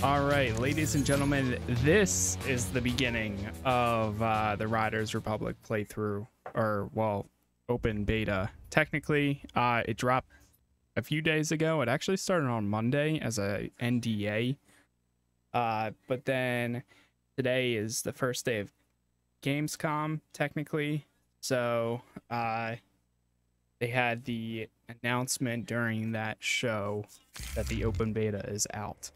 All right, ladies and gentlemen, this is the beginning of uh, the Riders Republic playthrough, or well, open beta. Technically, uh, it dropped a few days ago. It actually started on Monday as a NDA, uh, but then today is the first day of Gamescom, technically. So uh, they had the announcement during that show that the open beta is out.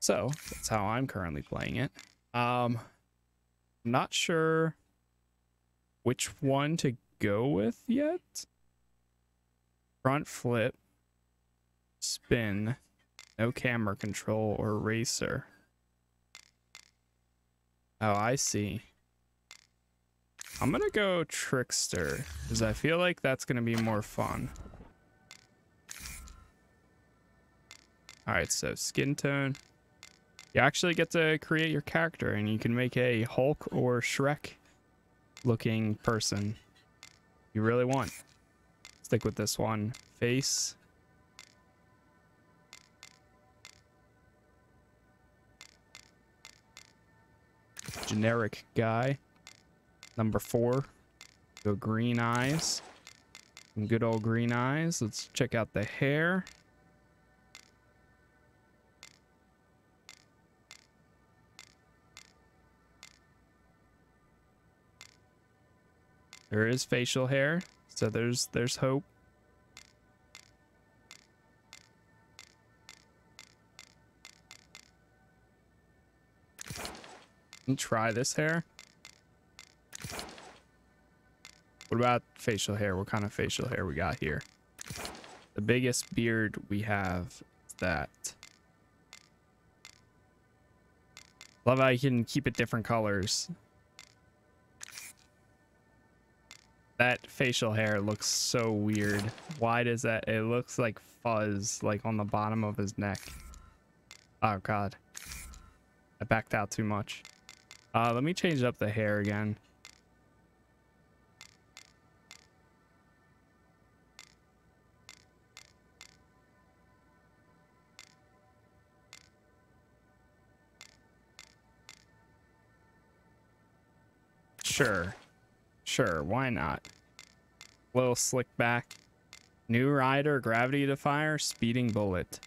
So that's how I'm currently playing it. Um, I'm not sure which one to go with yet. Front flip, spin, no camera control or racer. Oh, I see. I'm gonna go trickster because I feel like that's gonna be more fun. All right, so skin tone you actually get to create your character and you can make a Hulk or Shrek looking person you really want. Stick with this one. Face. Generic guy. Number four. Go green eyes. Some good old green eyes. Let's check out the hair. There is facial hair, so there's there's hope. And try this hair. What about facial hair? What kind of facial hair we got here? The biggest beard we have is that. Love how you can keep it different colors. That facial hair looks so weird. Why does that? It looks like fuzz, like on the bottom of his neck. Oh, God. I backed out too much. Uh, let me change up the hair again. Sure. Sure, why not? Little slick back. New rider, gravity defier, speeding bullet.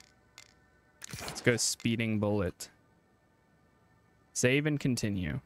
Let's go speeding bullet. Save and continue.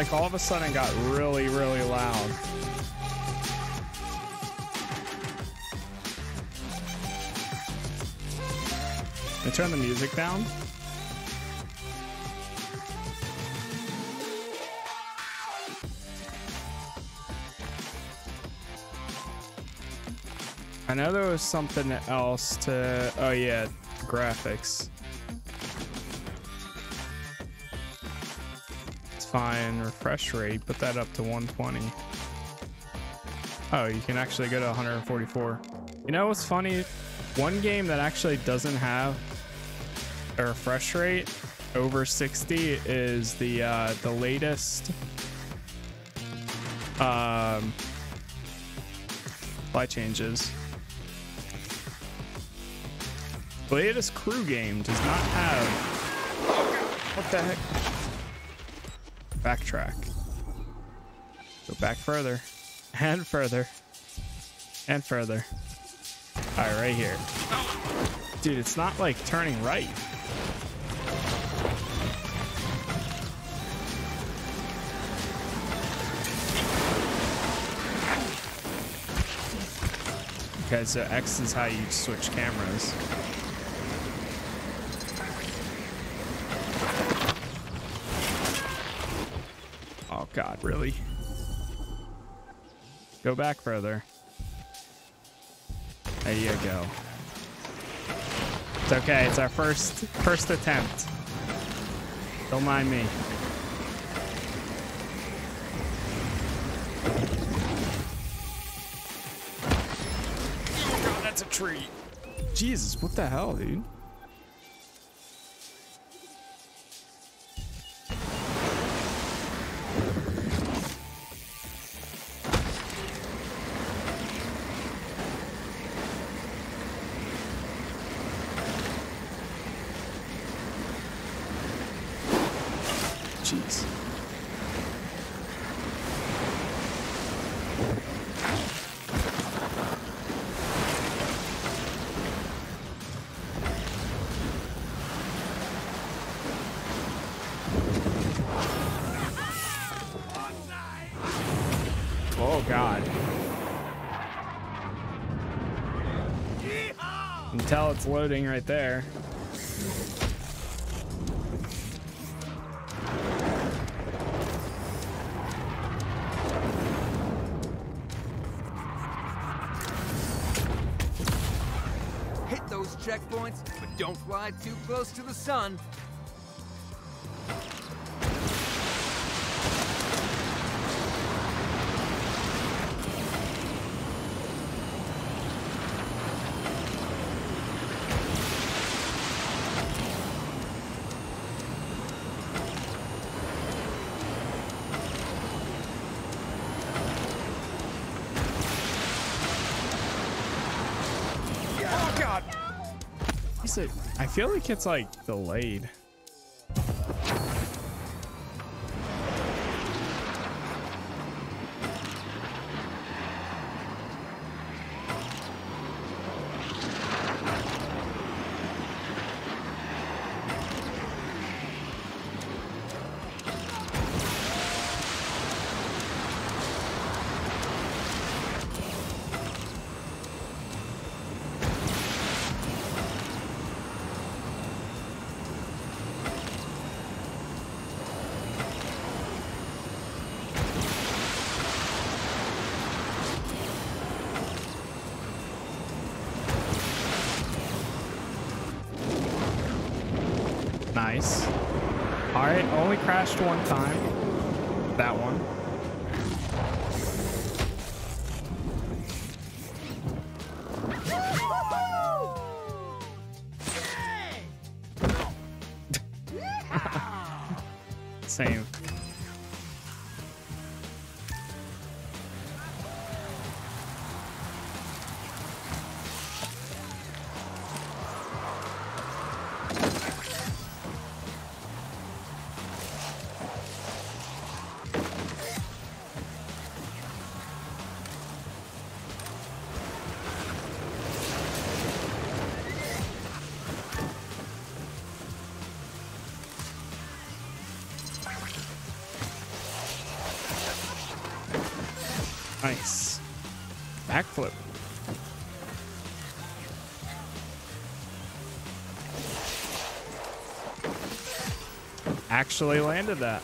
Like all of a sudden got really, really loud. I turn the music down. I know there was something else to. Oh, yeah, graphics. Fine. Refresh rate, put that up to 120. Oh, you can actually go to 144. You know what's funny? One game that actually doesn't have a refresh rate over 60 is the uh, the latest um, supply changes. The latest crew game does not have. What the heck? Backtrack. Go back further. And further. And further. Alright, right here. Dude, it's not like turning right. Okay, so X is how you switch cameras. Really? Go back further. There you go. It's okay, it's our first first attempt. Don't mind me. Oh God, that's a tree. Jesus, what the hell, dude? It's loading right there. Hit those checkpoints, but don't fly too close to the sun. Feel like it's like delayed. Same. Actually landed that.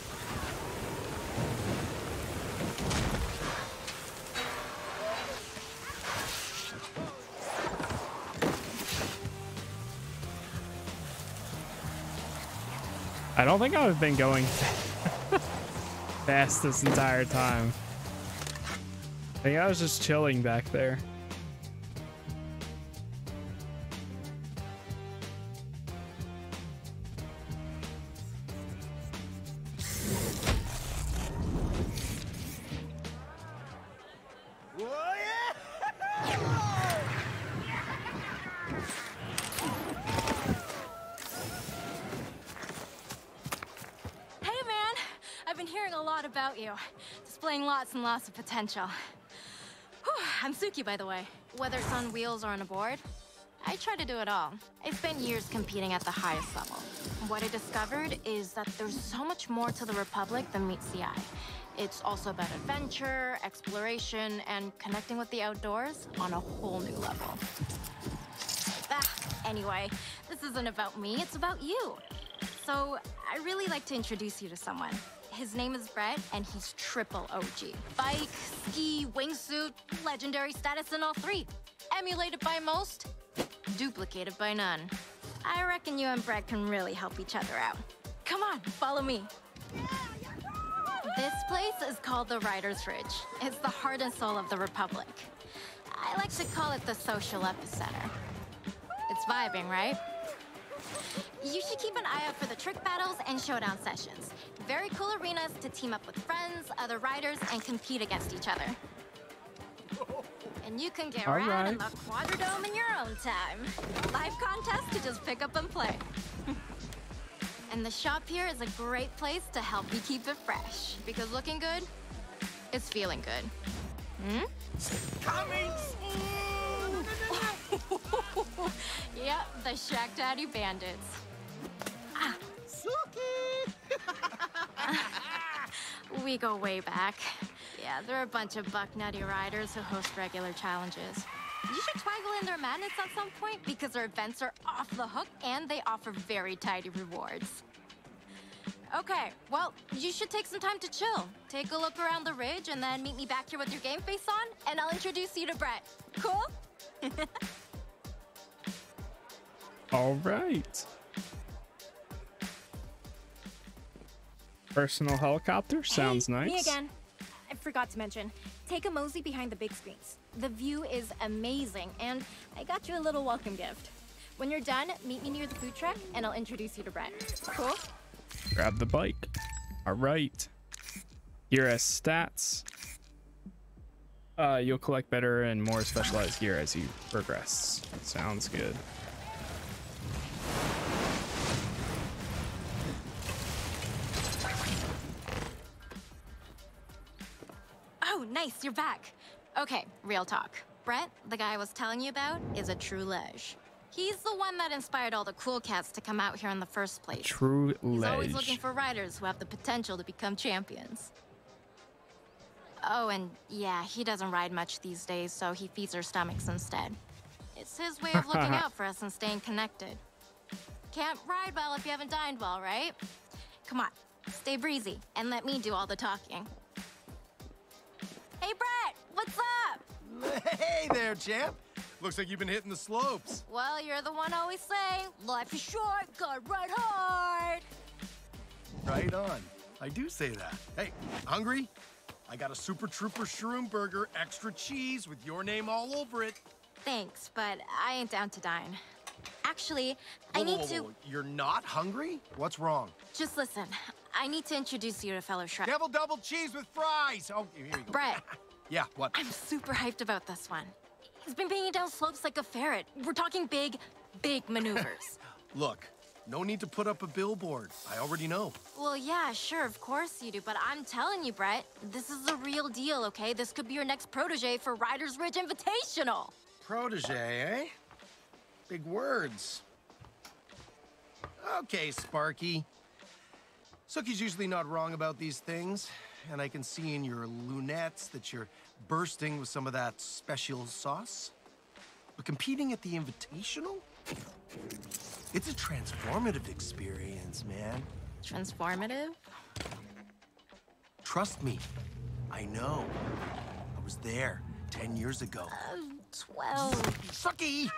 I don't think I've been going fast this entire time. I think I was just chilling back there. Potential. Whew, I'm Suki, by the way. Whether it's on wheels or on a board, I try to do it all. I spent years competing at the highest level. What I discovered is that there's so much more to the Republic than meets the eye. It's also about adventure, exploration, and connecting with the outdoors on a whole new level. Ah, anyway, this isn't about me, it's about you. So, I really like to introduce you to someone. His name is Brett, and he's triple OG. Bike, ski, wingsuit, legendary status in all three. Emulated by most, duplicated by none. I reckon you and Brett can really help each other out. Come on, follow me. This place is called the Riders Ridge. It's the heart and soul of the Republic. I like to call it the social epicenter. It's vibing, right? You should keep an eye out for the trick battles and showdown sessions. Very cool arenas to team up with friends, other riders, and compete against each other. And you can get All around in right. the Quadrodome in your own time. Live contest to just pick up and play. and the shop here is a great place to help you keep it fresh. Because looking good is feeling good. Hmm? Coming Yep, the Shack Daddy Bandits. We go way back. Yeah, they're a bunch of buck nutty riders who host regular challenges. You should twaggle in their madness at some point because their events are off the hook and they offer very tidy rewards. Okay, well, you should take some time to chill. Take a look around the ridge and then meet me back here with your game face on, and I'll introduce you to Brett. Cool? All right. Personal helicopter sounds hey, nice. Me again. I forgot to mention. Take a mosey behind the big screens. The view is amazing, and I got you a little welcome gift. When you're done, meet me near the food truck, and I'll introduce you to Brett. Cool? Grab the bike. All right. Gear as stats. Uh, you'll collect better and more specialized gear as you progress. Sounds good. Oh, nice, you're back. Okay, real talk. Brett, the guy I was telling you about, is a true ledge. He's the one that inspired all the cool cats to come out here in the first place. True He's always looking for riders who have the potential to become champions. Oh, and yeah, he doesn't ride much these days, so he feeds our stomachs instead. It's his way of looking out for us and staying connected. Can't ride well if you haven't dined well, right? Come on, stay breezy and let me do all the talking. Hey, Brett, what's up? Hey there, champ. Looks like you've been hitting the slopes. Well, you're the one always saying, life is short, gotta ride hard. Right on. I do say that. Hey, hungry? I got a Super Trooper Shroom Burger, extra cheese with your name all over it. Thanks, but I ain't down to dine. Actually, I need whoa, whoa, to. You're not hungry? What's wrong? Just listen. I need to introduce you to fellow Shrek. Devil double cheese with fries. Oh, here you go. Brett, Yeah, what? I'm super hyped about this one. He's been banging down slopes like a ferret. We're talking big, big maneuvers. Look, no need to put up a billboard. I already know. well, yeah, sure, of course you do, but I'm telling you, Brett, this is the real deal, okay? This could be your next protege for Riders Ridge Invitational. Protege, eh? Big words. Okay, Sparky. Suki's usually not wrong about these things, and I can see in your lunettes that you're bursting with some of that special sauce. But competing at the Invitational? It's a transformative experience, man. Transformative? Trust me, I know. I was there 10 years ago. Um, 12. Sucky!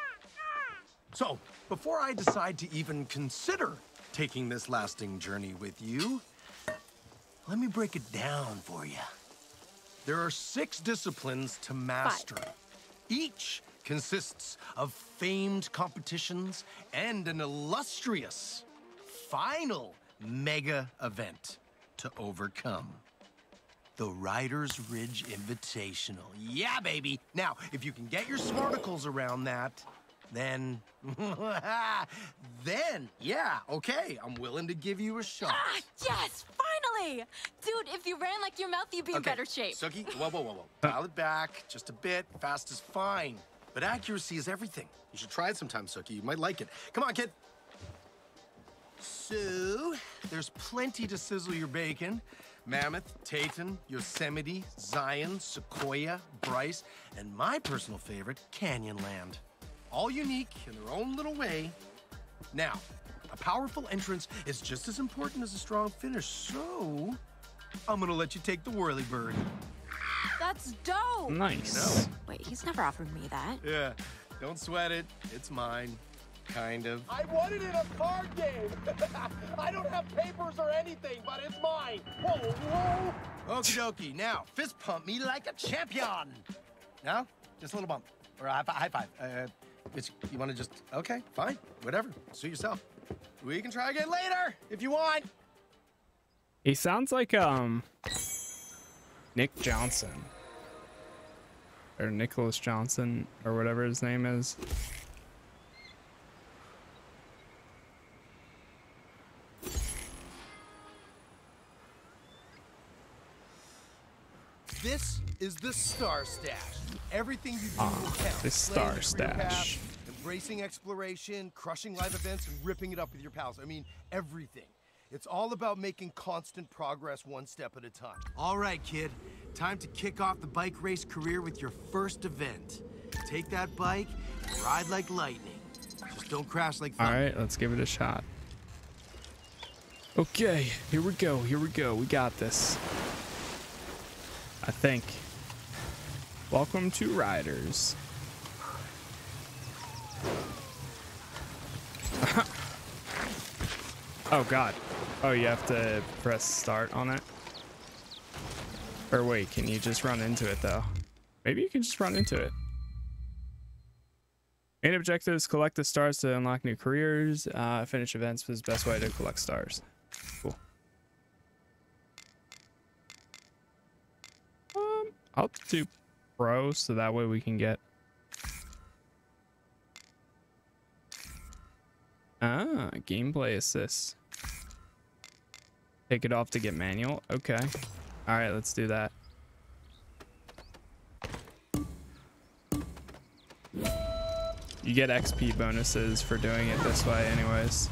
So, before I decide to even consider taking this lasting journey with you, let me break it down for you. There are six disciplines to master. Five. Each consists of famed competitions and an illustrious final mega event to overcome. The Riders Ridge Invitational. Yeah, baby. Now, if you can get your smarticles around that, then, then, yeah, okay, I'm willing to give you a shot. Ah, yes, finally! Dude, if you ran like your mouth, you'd be in better shape. Suki, whoa, whoa, whoa, whoa. Dial it back just a bit. Fast is fine. But accuracy is everything. You should try it sometime, Suki. You might like it. Come on, kid. So, there's plenty to sizzle your bacon. Mammoth, Teton, Yosemite, Zion, Sequoia, Bryce, and my personal favorite, Canyonland. All unique in their own little way. Now, a powerful entrance is just as important as a strong finish, so I'm gonna let you take the whirly bird. That's dope! Nice. Wait, he's never offered me that. Yeah, don't sweat it. It's mine. Kind of. I won it in a card game. I don't have papers or anything, but it's mine. Whoa, whoa. Okie dokie. Now, fist pump me like a champion. Now, just a little bump. Or a high five. High five. Uh, it's, you want to just, okay, fine. Whatever. Suit yourself. We can try again later if you want. He sounds like um Nick Johnson. Or Nicholas Johnson or whatever his name is. This is the Star Stash. Everything you do Ah, will count. the Star your career path, Stash. Embracing exploration, crushing live events, and ripping it up with your pals. I mean, everything. It's all about making constant progress one step at a time. All right, kid. Time to kick off the bike race career with your first event. Take that bike and ride like lightning. Just don't crash like All thunder. right, let's give it a shot. Okay, here we go. Here we go. We got this. I think. Welcome to Riders. oh god. Oh, you have to press start on it. Or wait, can you just run into it though? Maybe you can just run into it. Main objectives, collect the stars to unlock new careers. Uh, finish events is the best way to collect stars. I'll do pro so that way we can get... Ah, gameplay assist. Take it off to get manual. Okay. All right, let's do that. You get XP bonuses for doing it this way anyways.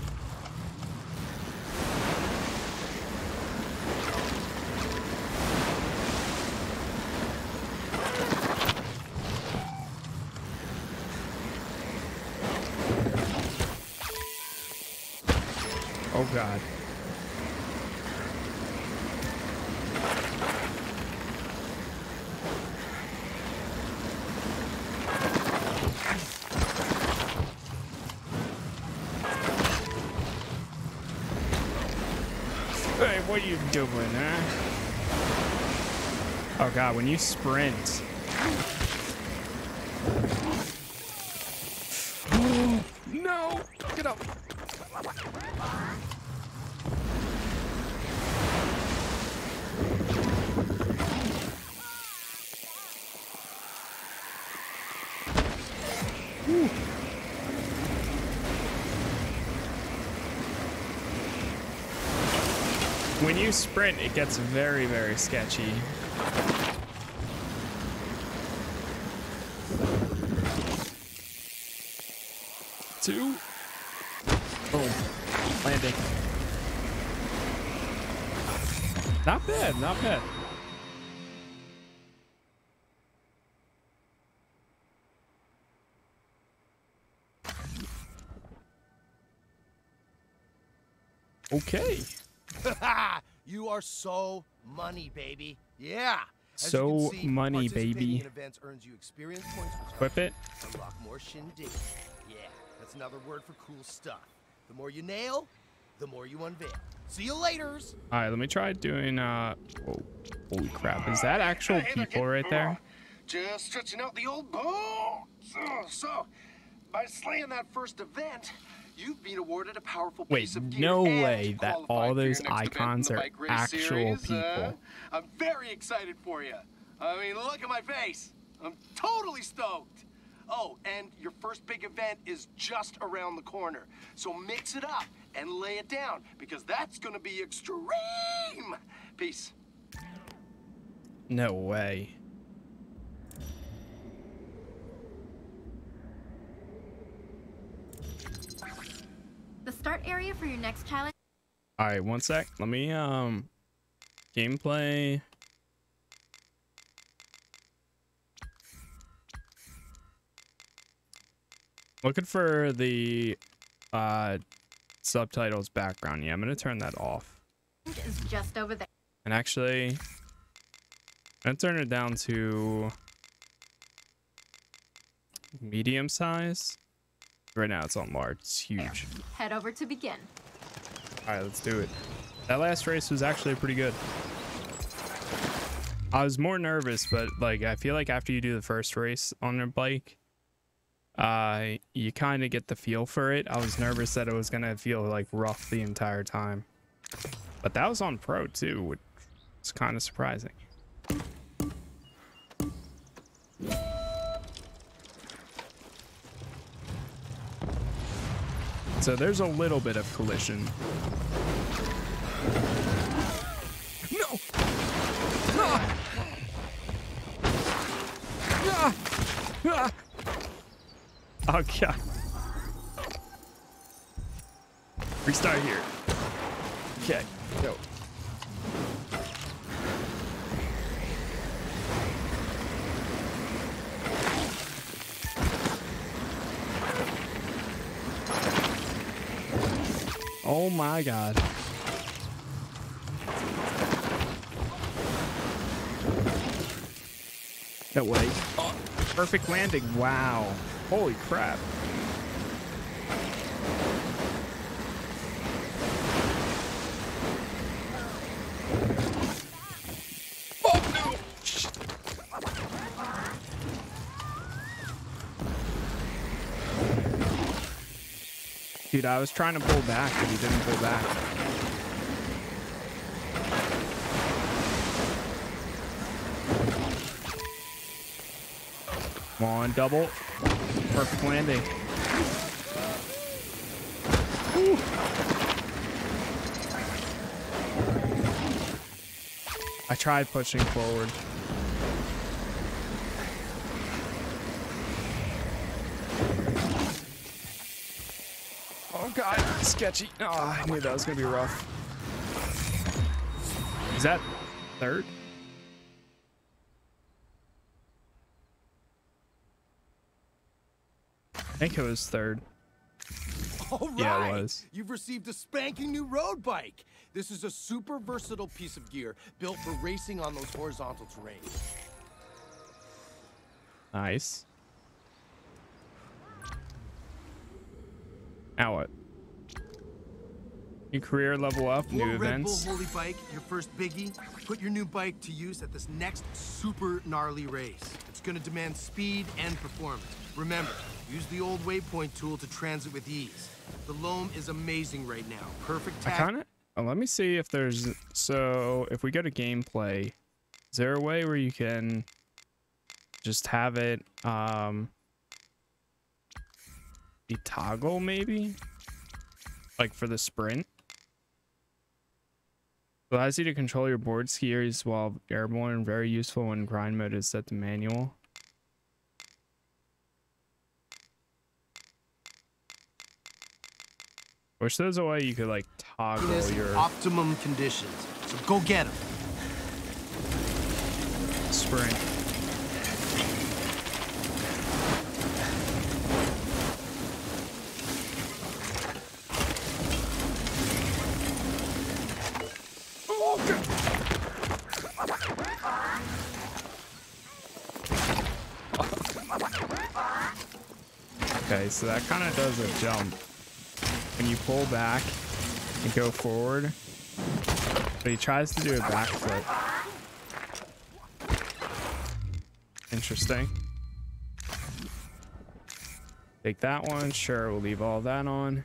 When you sprint. no! Get up! When you sprint, it gets very, very sketchy. Two. Boom. Landing. Not bad, not bad. Okay. you are so money, baby. Yeah. As So see, money, baby. In events earns you experience points, Equip it. unlock more shindig. Yeah, that's another word for cool stuff. The more you nail, the more you unveil. See you later's. All right, let me try doing. Uh, whoa, holy crap! Is that actual people right there? Just stretching out the old bones. Uh, So, by slaying that first event, you've been awarded a powerful Wait, piece of gear no way that all those next event in icons are actual series, uh, people. I'm very excited for you. I mean, look at my face. I'm totally stoked. Oh, and your first big event is just around the corner. So mix it up and lay it down because that's going to be extreme. Peace. No way. The start area for your next challenge. All right, one sec. Let me um gameplay. Looking for the uh subtitles background. Yeah, I'm gonna turn that off. is just over there. And actually, I'm gonna turn it down to medium size. Right now it's on large. It's huge. Head over to begin. All right, let's do it. That last race was actually pretty good. I was more nervous, but like I feel like after you do the first race on a bike, uh, you kind of get the feel for it. I was nervous that it was gonna feel like rough the entire time, but that was on pro too, which is kind of surprising. So there's a little bit of collision. No! Ah! Ah! Ah! Oh god. Restart here. Okay, go. Oh my god. No way. Oh, perfect landing. Wow. Holy crap. Dude, I was trying to pull back, but he didn't pull back. Come on, double. Perfect landing. I tried pushing forward. Oh god, sketchy. Oh, I knew that was gonna be rough. Is that third? I think it was third. All right. Yeah, it was. You've received a spanking new road bike. This is a super versatile piece of gear built for racing on those horizontal terrains. Nice. What? New career level up, new Red Bull events. Holy Bike, your first biggie, put your new bike to use at this next super gnarly race. It's gonna demand speed and performance. Remember, use the old waypoint tool to transit with ease. The loam is amazing right now. Perfect I tack. kind of. Oh, let me see if there's. So if we go to gameplay, is there a way where you can just have it um be toggle maybe, like for the sprint? Allows you to control your board skiers while airborne. Very useful when grind mode is set to manual. Wish there was a way you could like toggle your optimum conditions. So go get them. sprint. So that kind of does a jump. When you pull back and go forward, but he tries to do a backflip. Interesting. Take that one. Sure, we'll leave all that on.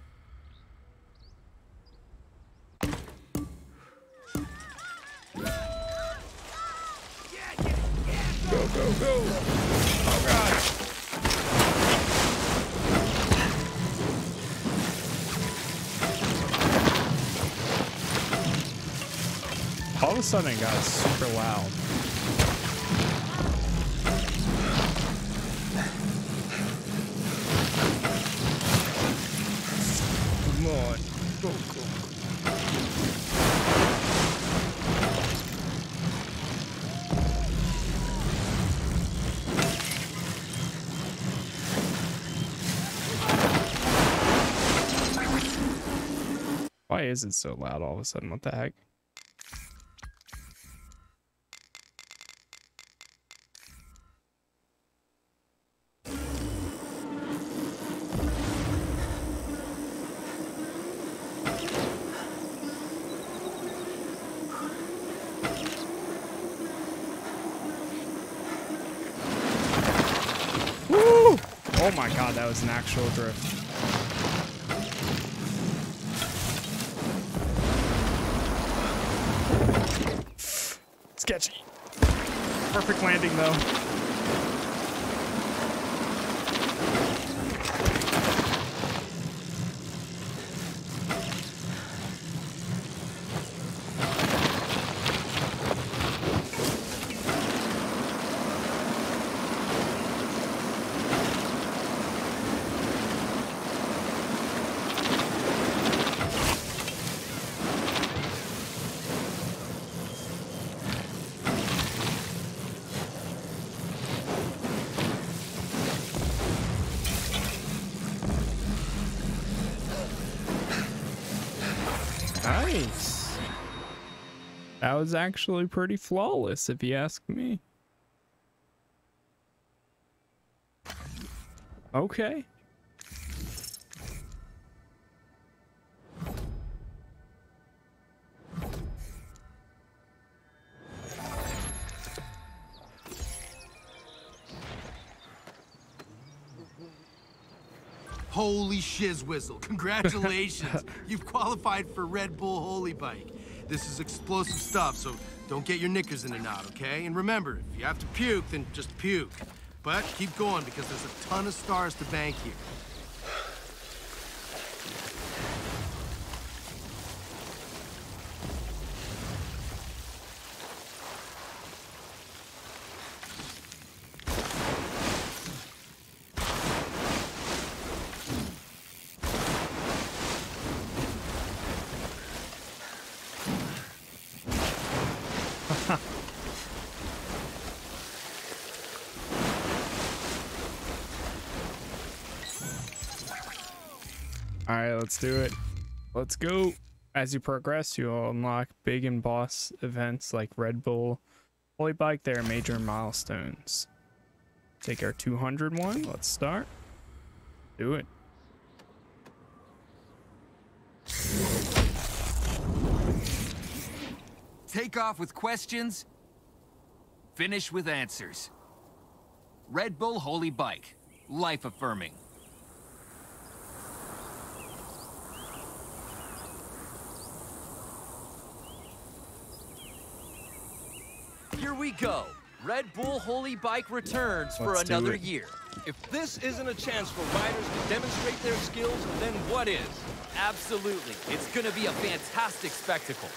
Go, go, go. All of a sudden it got super loud. Come on. Go, go. Why is it so loud all of a sudden? What the heck? Was an actual drift. Sketchy. Perfect landing though. Nice. That was actually pretty flawless, if you ask me. Okay. Holy shiz shizwizzle. Congratulations. You've qualified for Red Bull Holy Bike. This is explosive stuff, so don't get your knickers in a knot, okay? And remember, if you have to puke, then just puke. But keep going because there's a ton of stars to bank here. All right, let's do it. Let's go. As you progress, you'll unlock big and boss events like Red Bull Holy Bike. They are major milestones. Take our 200 one. Let's start. Do it. Take off with questions, finish with answers. Red Bull Holy Bike. Life affirming. Here we go. Red Bull Holy Bike returns for Let's do another year. If this isn't a chance for riders to demonstrate their skills, then what is? Absolutely. It's gonna be a fantastic spectacle.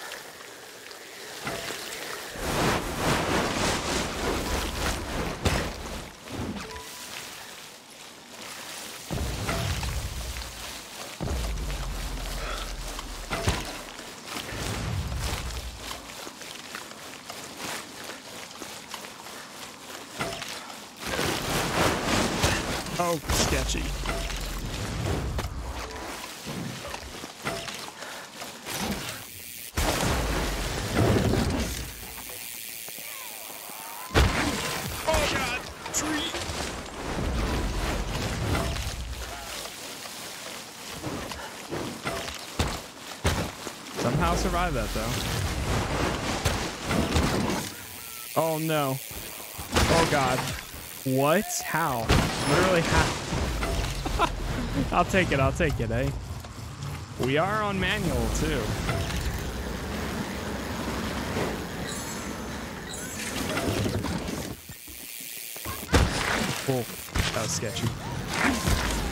That though. Oh no. Oh god. What? How? Literally how? I'll take it, I'll take it, eh? We are on manual too. Cool. That was sketchy.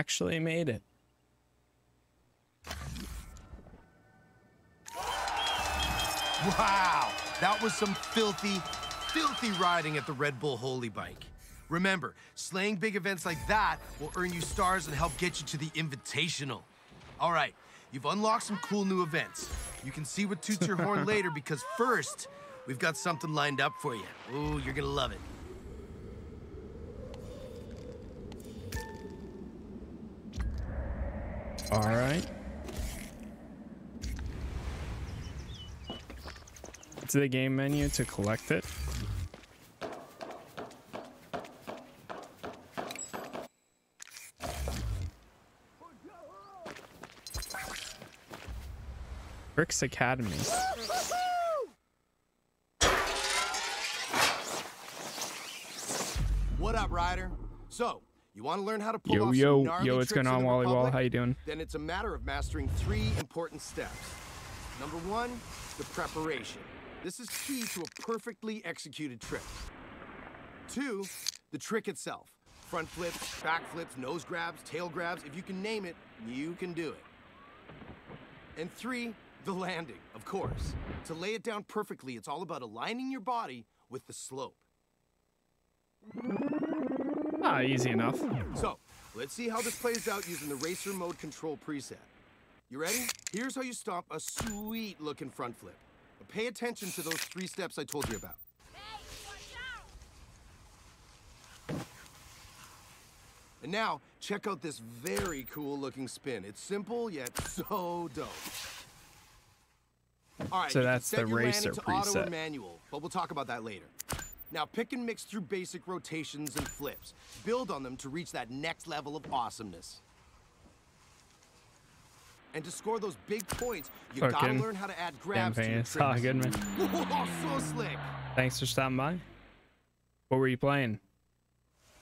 Actually made it. Wow, that was some filthy, filthy riding at the Red Bull Holy Bike. Remember, slaying big events like that will earn you stars and help get you to the Invitational. All right, you've unlocked some cool new events. You can see what toots your horn later because first, we've got something lined up for you. Ooh, you're gonna love it. All right. To the game menu to collect it. Tricks Academy. What up, Ryder? So, you want to learn how to pull Yo, off yo, some gnarly yo, what's going on, Wally Wall? How you doing? Then it's a matter of mastering three important steps. Number one, the preparation. This is key to a perfectly executed trick. Two, the trick itself. Front flips, back flips, nose grabs, tail grabs, if you can name it, you can do it. And three, the landing, of course. To lay it down perfectly, it's all about aligning your body with the slope. Ah, easy enough. So, let's see how this plays out using the racer mode control preset. You ready? Here's how you stomp a sweet looking front flip. But pay attention to those three steps I told you about. And now, check out this very cool looking spin. It's simple yet so dope. All right, So that's the racer auto preset. manual, but we'll talk about that later. Now pick and mix through basic rotations and flips. Build on them to reach that next level of awesomeness. And to score those big points, you gotta learn how to add grabs to your tricks. good, man. Whoa, so slick! Thanks for stopping by. What were you playing?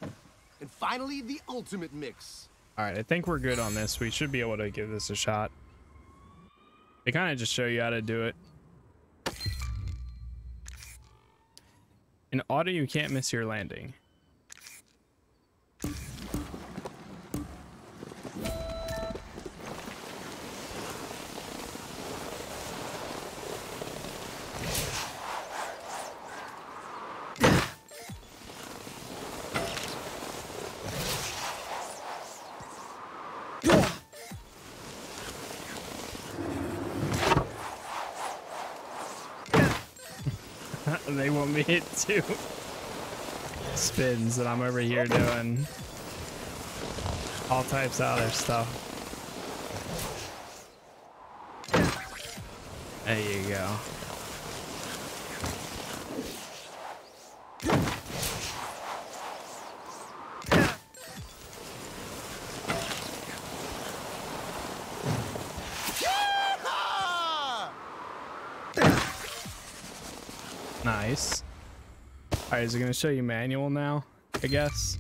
And finally, the ultimate mix. All right, I think we're good on this. We should be able to give this a shot. They kind of just show you how to do it. In auto, you can't miss your landing. They want me hit two spins, and I'm over here doing all types of other stuff. There you go. Is it going to show you manual now? I guess.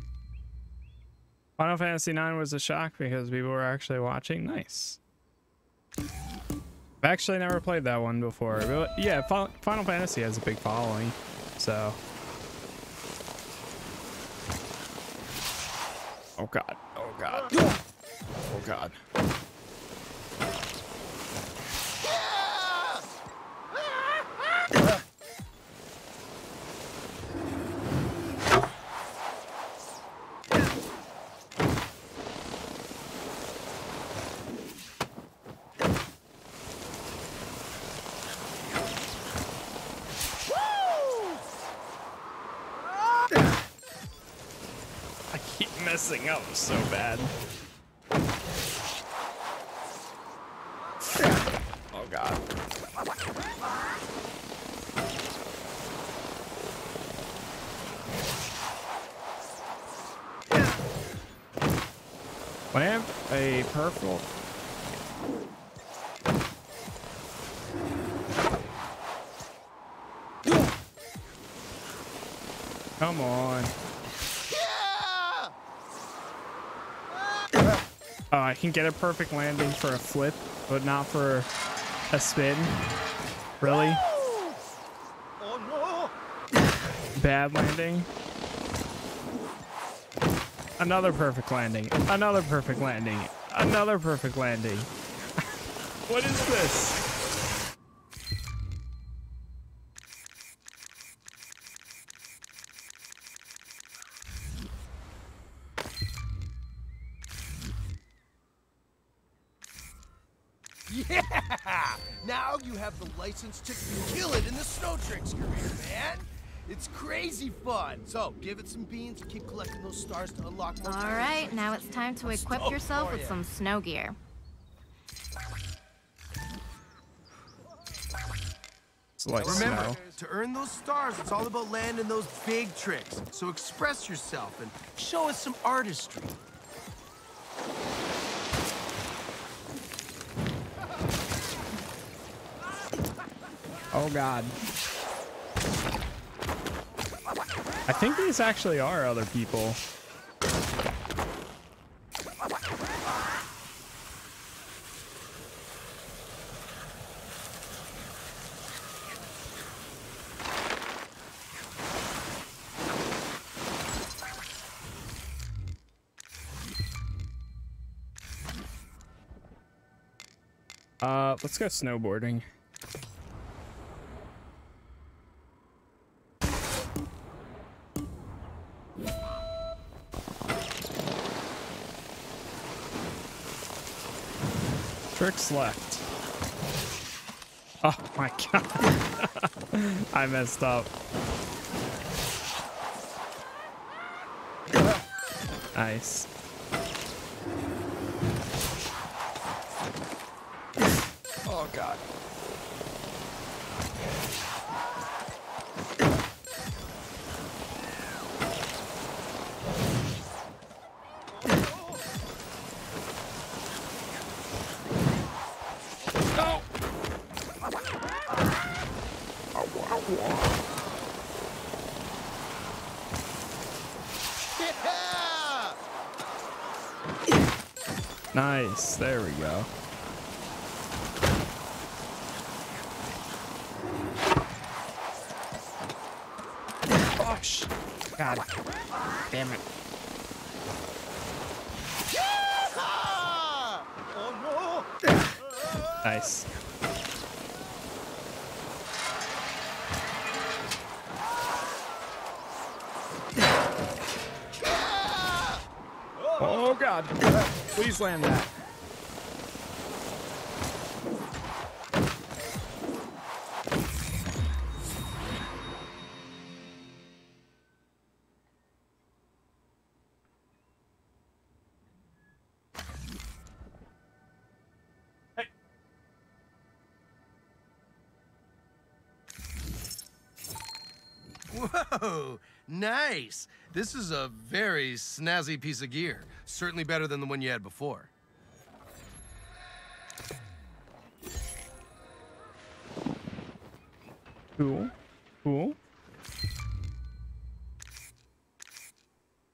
Final Fantasy IX was a shock because people were actually watching. Nice. I've actually never played that one before. But yeah, Final Fantasy has a big following. So. Oh god. Oh god. Oh god. so bad. Oh god. When I have a purple can get a perfect landing for a flip, but not for a spin. Really? Oh Bad landing. Another perfect landing. Another perfect landing. Another perfect landing. what is this? License to kill it in the snow tricks career, man! It's crazy fun. So, give it some beans and keep collecting those stars to unlock more. All tires. right, now it's time to equip stoked yourself with ya. some snow gear. It's like Remember, snow. to earn those stars, it's all about landing those big tricks. So express yourself and show us some artistry. Oh god. I think these actually are other people. Uh, let's go snowboarding. Tricks left. Oh my god. I messed up. Nice. Oh god. Nice. There we go. Gosh. God. Damn it. Oh! Nice. Oh god. Please land that. Whoa, nice. This is a very snazzy piece of gear. Certainly better than the one you had before. Cool. Cool.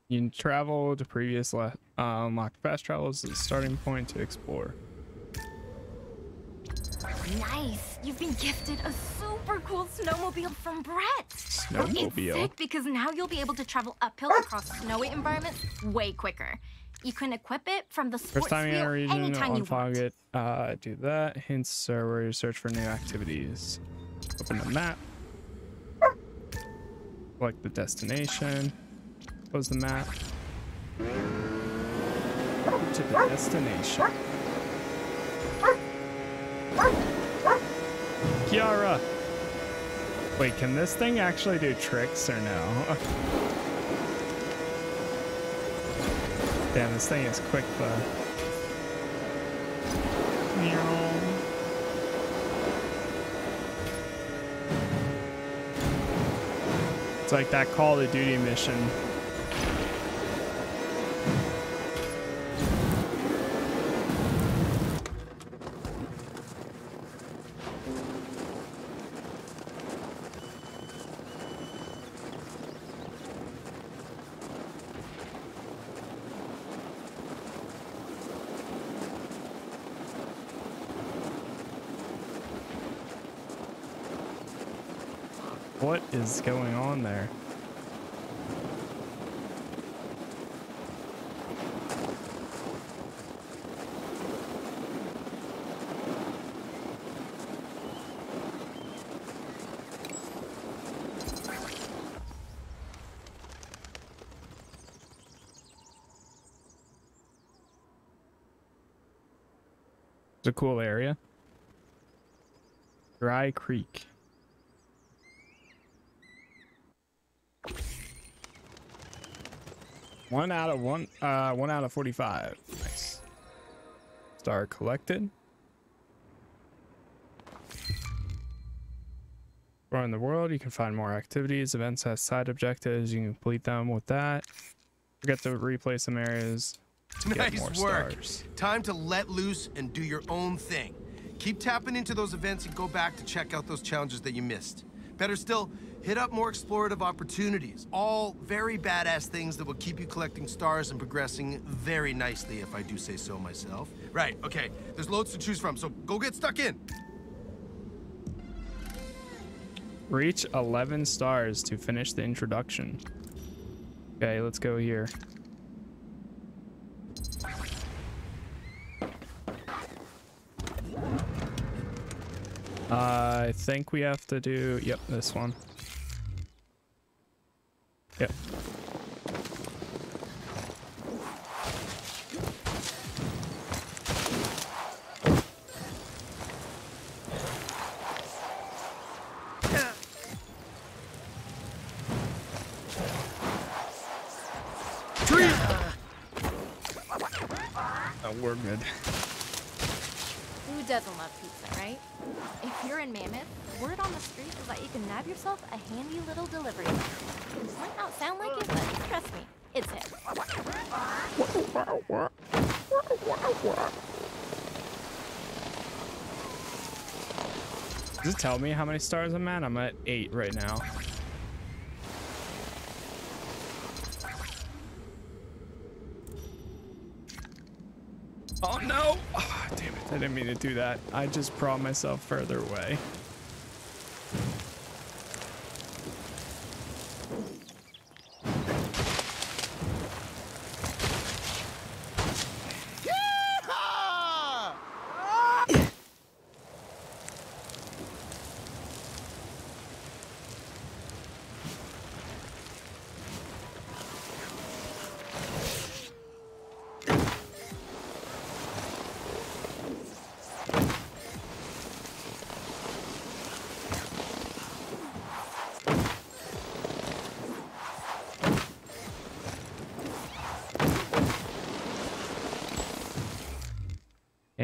You can travel to previous uh, unlocked fast travels as a starting point to explore. Nice! You've been gifted a super cool snowmobile from Brett! It's Snowmobile. sick because now you'll be able to travel uphill across snowy environments way quicker. You can equip it from the sports First time in wheel a region, anytime you want. it. Uh, do that. Hints are where you search for new activities. Open the map. Select the destination. Close the map. To the destination. Kiara! Wait, can this thing actually do tricks or no? Damn, this thing is quick though. It's like that Call of Duty mission. What is going on there? It's a cool area. Dry Creek. One out of one, uh, one out of 45. Nice. Star collected. Around the world, you can find more activities. Events has side objectives. You can complete them with that. Forget to replay some areas. To get more Nice work. stars. Time to let loose and do your own thing. Keep tapping into those events and go back to check out those challenges that you missed. Better still, hit up more explorative opportunities. All very badass things that will keep you collecting stars and progressing very nicely, if I do say so myself. Right, okay. There's loads to choose from, so go get stuck in. Reach 11 stars to finish the introduction. Okay, let's go here. I think we have to do, yep, this one. Yep. Oh, we're good. Who doesn't love pizza, right? If you're in Mammoth, word on the street is that you can nab yourself a handy little delivery. van. It might not sound like it, but trust me, it's it. Does it tell me how many stars I'm at? I'm at eight right now. Oh no! Ah, damn it, I didn't mean to do that. I just brought myself further away.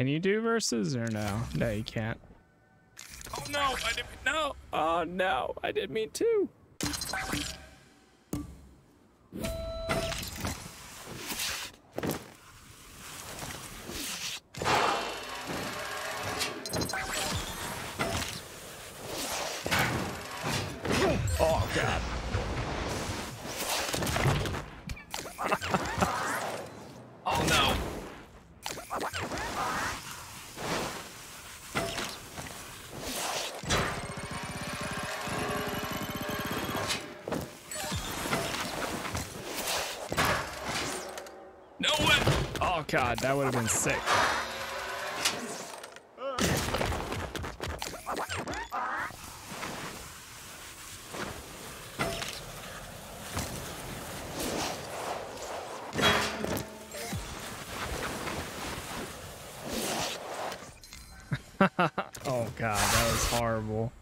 Can you do verses or no? No, you can't. Oh no, I didn't no. Oh no, I didn't mean to. Oh god. oh no. No way! Oh god, that would have been sick. oh god, that was horrible.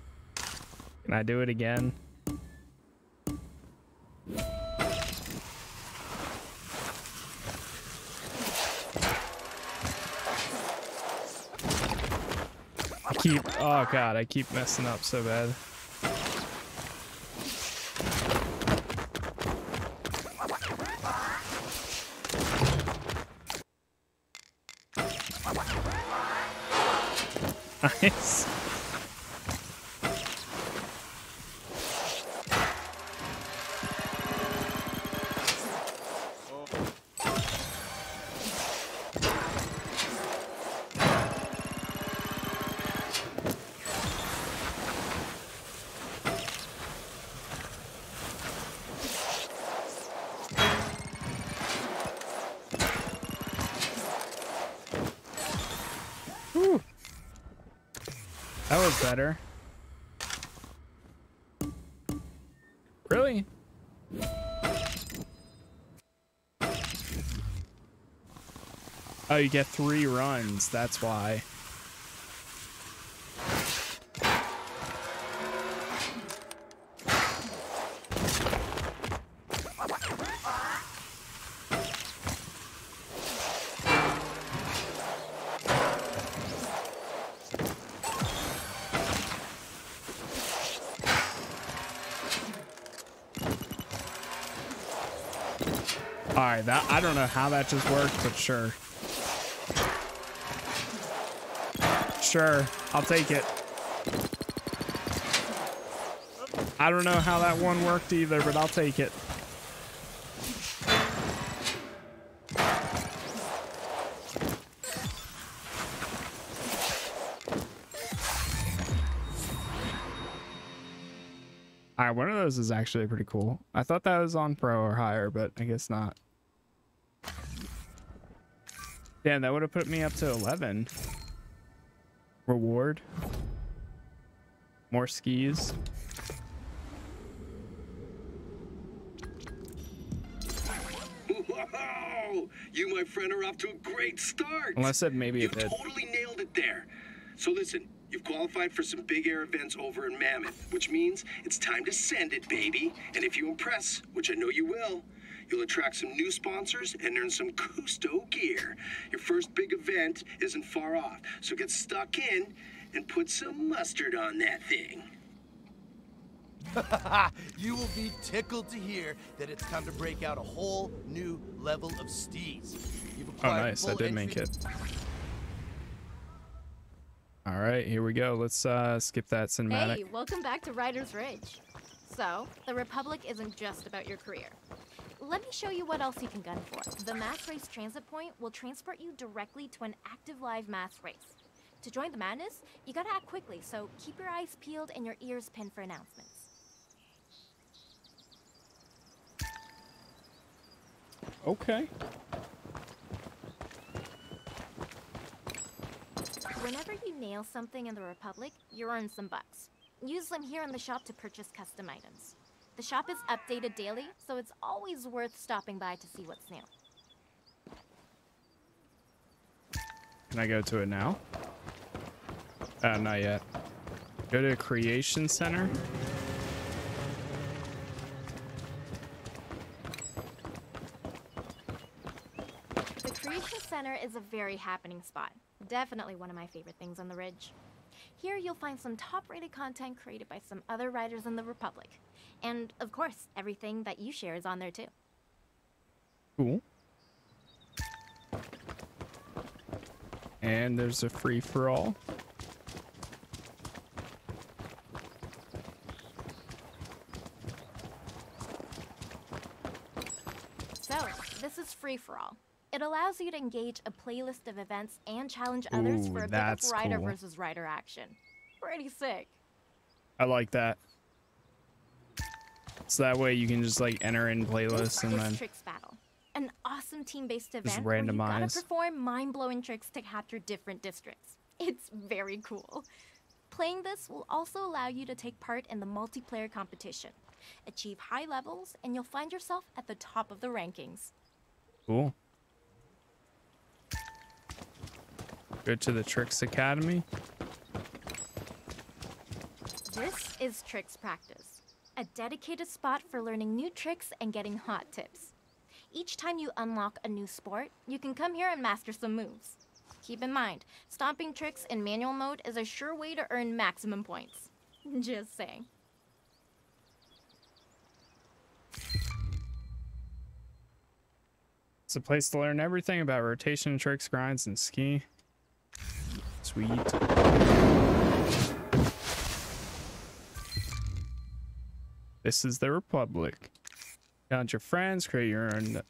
Can I do it again? I keep, oh god, I keep messing up so bad. Better. Really? Oh, you get three runs. That's why. That I don't know how that just worked, but sure. Sure, I'll take it. I don't know how that one worked either, but I'll take it. All right, one of those is actually pretty cool. I thought that was on pro or higher, but I guess not. Damn, that would have put me up to 11. Reward. More skis. Whoa! You, my friend, are off to a great start. Unless said maybe did. totally nailed it there. So listen, you've qualified for some big air events over in Mammoth, which means it's time to send it, baby. And if you impress, which I know you will, you'll attract some new sponsors and earn some Custo gear. Your first big event isn't far off, so get stuck in and put some mustard on that thing. you will be tickled to hear that it's time to break out a whole new level of steez. Oh, nice. I did make it. All right, here we go. Let's uh, skip that cinematic. Hey, welcome back to Riders Ridge. So, the Republic isn't just about your career. Let me show you what else you can gun for. The Mass Race Transit Point will transport you directly to an active live mass race. To join the madness, you gotta act quickly, so keep your eyes peeled and your ears pinned for announcements. Okay. Whenever you nail something in the Republic, you earn some bucks. Use them here in the shop to purchase custom items. The shop is updated daily, so it's always worth stopping by to see what's new. Can I go to it now? Uh, not yet. Go to Creation Center. The Creation Center is a very happening spot. Definitely one of my favorite things on the Ridge. Here you'll find some top-rated content created by some other writers in the Republic. And, of course, everything that you share is on there too. Cool. And there's a free for all. So, this is free for all. It allows you to engage a playlist of events and challenge others Ooh, for a bit of rider cool. versus rider action. Pretty sick. I like that. So that way you can just like enter in playlists and then Tricks Battle, an awesome team-based event where you randomize. gotta perform mind-blowing tricks to capture different districts. It's very cool. Playing this will also allow you to take part in the multiplayer competition, achieve high levels, and you'll find yourself at the top of the rankings. cool. Go to the Tricks Academy. This is Tricks Practice, a dedicated spot for learning new tricks and getting hot tips. Each time you unlock a new sport, you can come here and master some moves. Keep in mind, stomping tricks in manual mode is a sure way to earn maximum points. Just saying. It's a place to learn everything about rotation, tricks, grinds, and ski. Sweet. This is the Republic. Count your friends, create your own.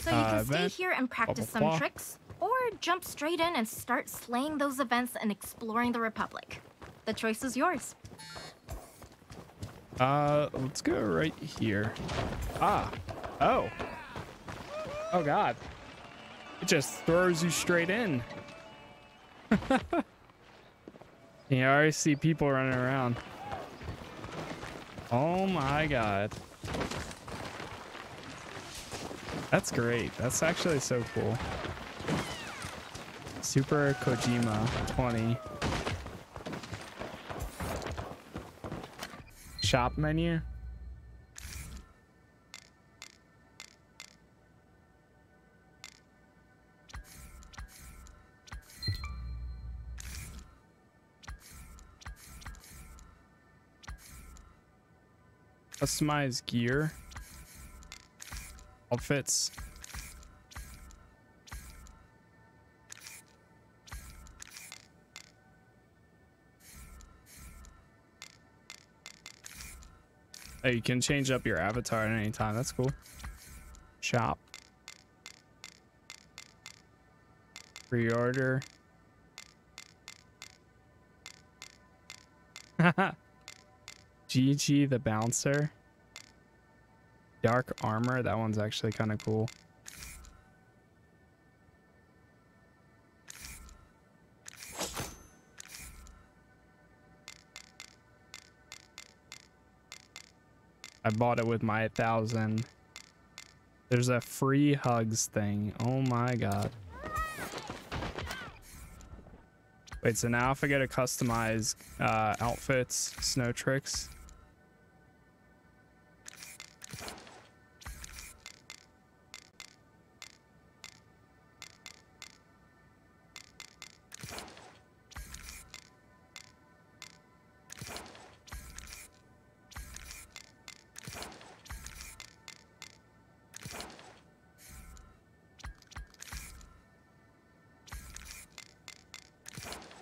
So you Uh, can stay event, here and practice blah, blah. some tricks, or jump straight in and start slaying those events and exploring the Republic. The choice is yours. Uh, let's go right here. Ah. Oh. Oh God. It just throws you straight in. You already see people running around. Oh my god. That's great. That's actually so cool. Super Kojima 20. Shop menu. Customize gear. Outfits. Oh, you can change up your avatar at any time. That's cool. Shop. Pre-order. GG the bouncer. Dark armor. That one's actually kind of cool. I bought it with my thousand. There's a free hugs thing. Oh my god. Wait, so now if I get to customize uh, outfits, snow tricks.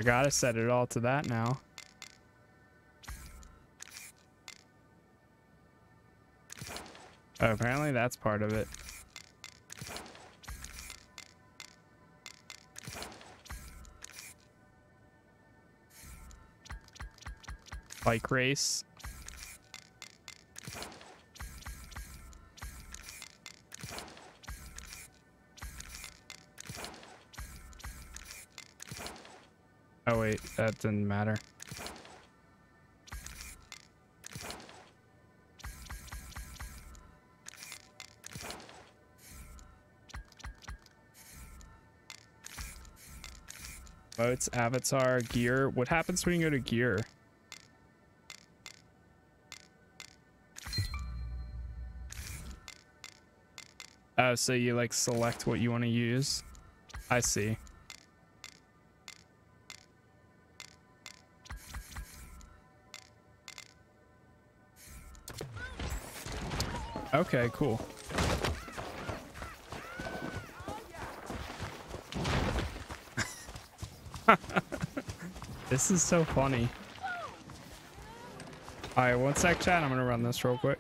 I gotta set it all to that now. Oh, apparently that's part of it. Bike race. Wait, that didn't matter. Boats, avatar, gear. What happens when you go to gear? Oh, so you like select what you want to use? I see. Okay, cool. this is so funny. Alright, one sec chat, I'm gonna run this real quick.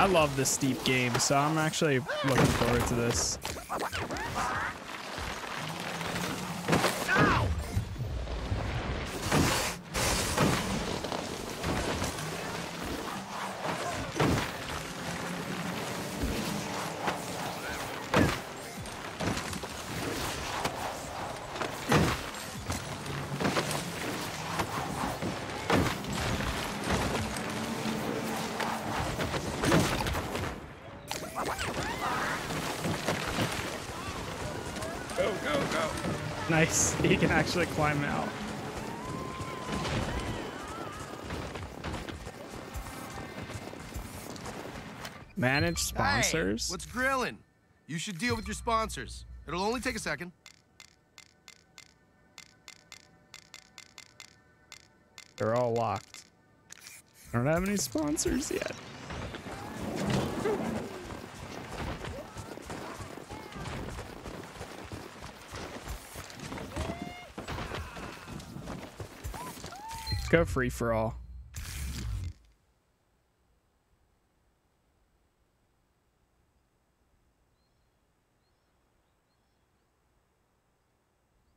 I love this steep game, so I'm actually looking forward to this. Actually climb out. Manage sponsors. Hey, what's grilling? You should deal with your sponsors. It'll only take a second. They're all locked. I don't have any sponsors yet. Go free for all.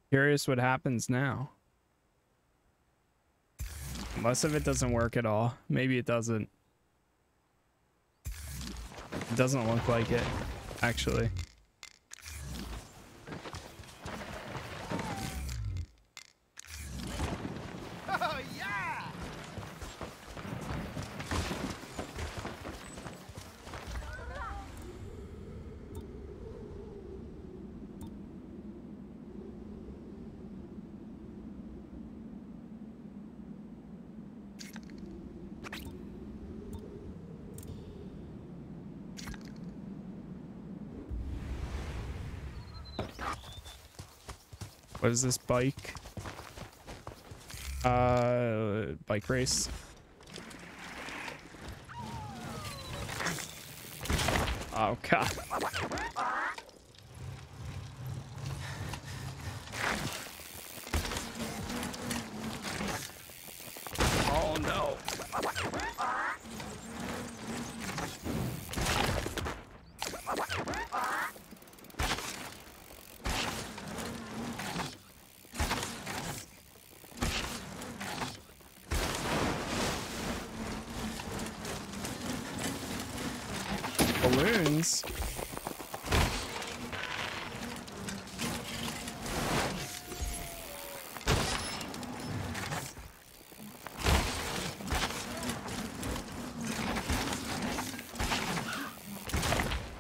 Curious what happens now. Most of it doesn't work at all. Maybe it doesn't. It doesn't look like it, actually. What is this bike? Uh, bike race. Oh god. Oh no. Balloons.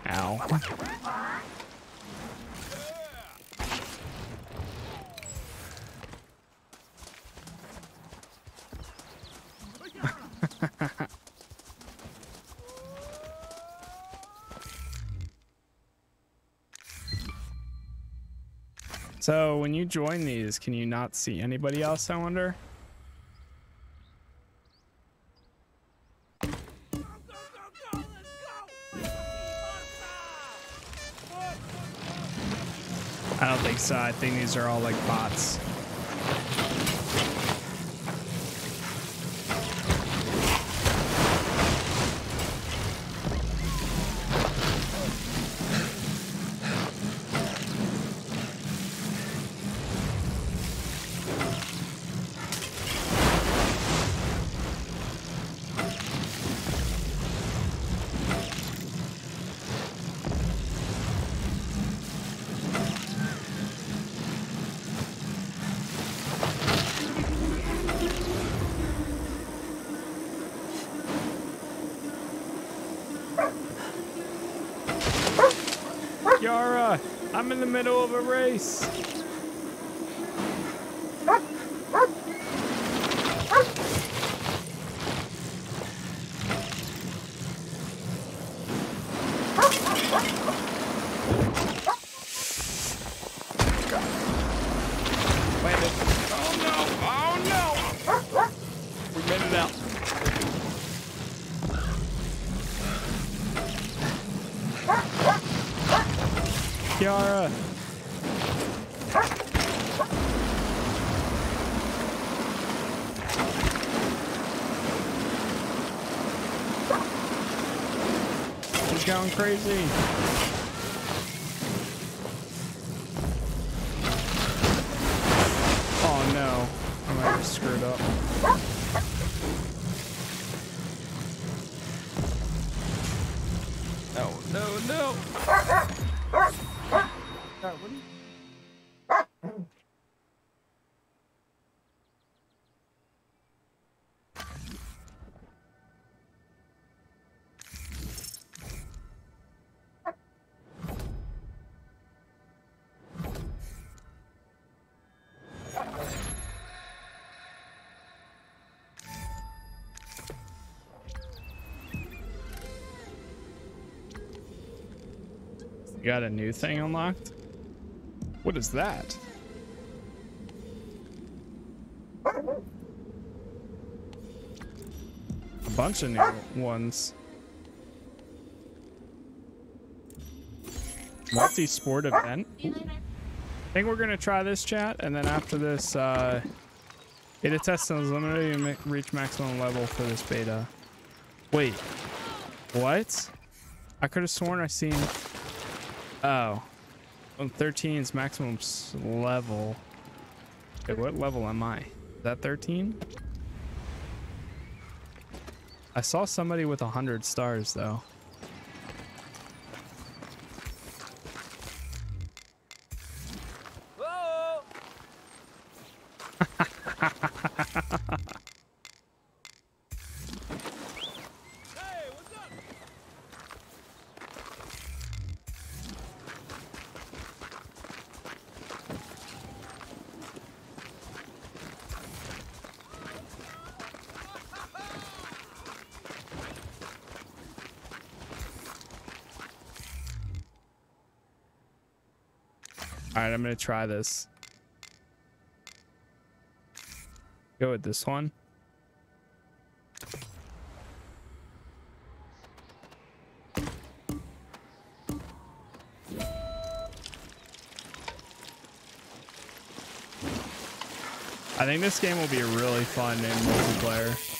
Ow. So when you join these, can you not see anybody else, I wonder? I don't think so. I think these are all like bots. Yara, uh, I'm in the middle of a race. Crazy. Got a new thing unlocked? What is that? A bunch of new ones. Multi-sport event. I think we're gonna try this chat, and then after this, uh, it attests is limited to reach maximum level for this beta. Wait, what? I could have sworn I seen. Oh, on 13 is maximum level. Okay, what level am I? Is that 13? I saw somebody with a hundred stars though. Alright, I'm gonna try this. Go with this one. I think this game will be really fun in multiplayer.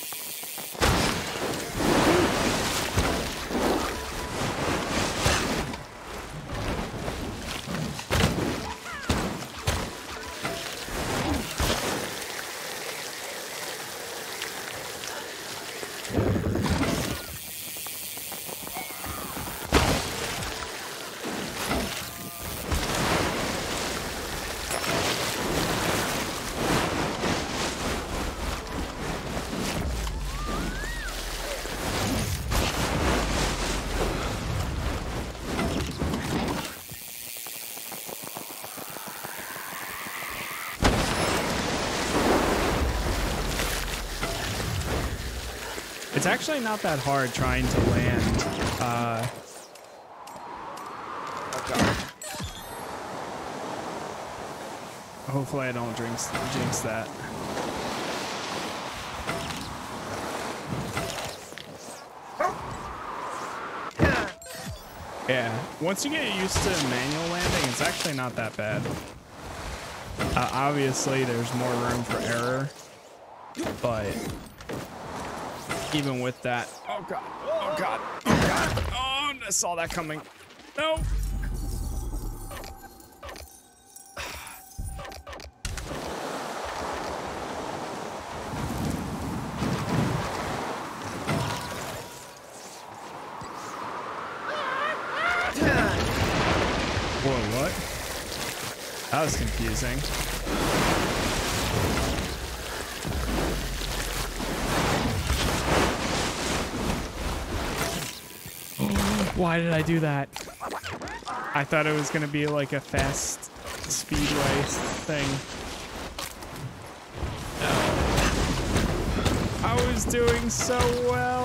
It's actually not that hard trying to land. Uh, hopefully I don't jinx, jinx that. Yeah, once you get used to manual landing, it's actually not that bad. Uh, obviously, there's more room for error, but even with that. Oh god. Oh god. Oh god. Oh, I saw that coming. No. Whoa, what? That was confusing. Why did I do that? I thought it was going to be like a fast speedway thing. I was doing so well.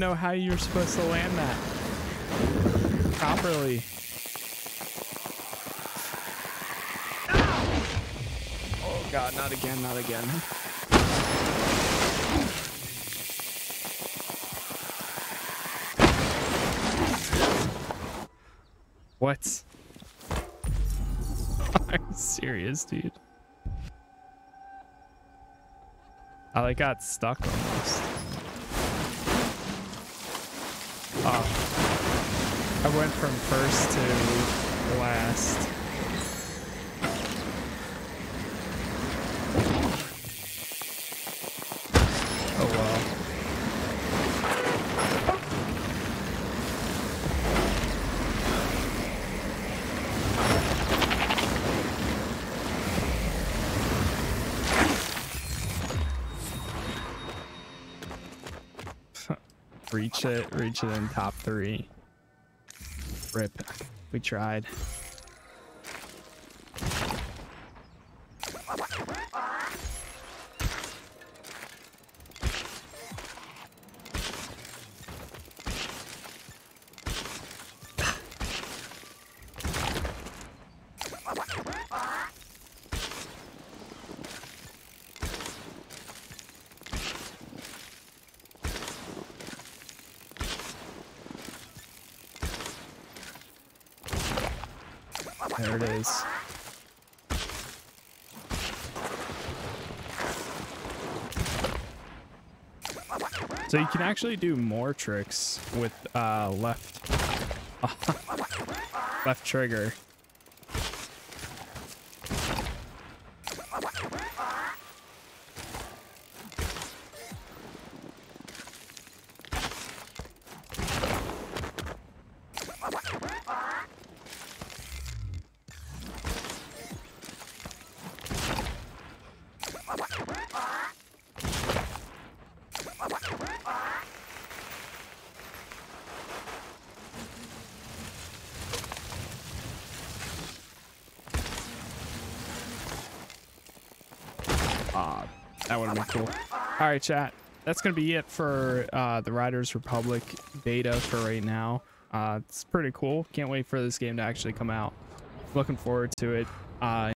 Know how you're supposed to land that properly. Oh god, not again, not again. What? I'm serious, dude. Oh, I like got stuck almost. I went from first to last. It, reach in top three. Rip. We tried. There it is. So you can actually do more tricks with uh, left left trigger. Uh, that would have been cool. All right, chat. That's going to be it for uh, the Riders Republic beta for right now. Uh, it's pretty cool. Can't wait for this game to actually come out. Looking forward to it. Uh,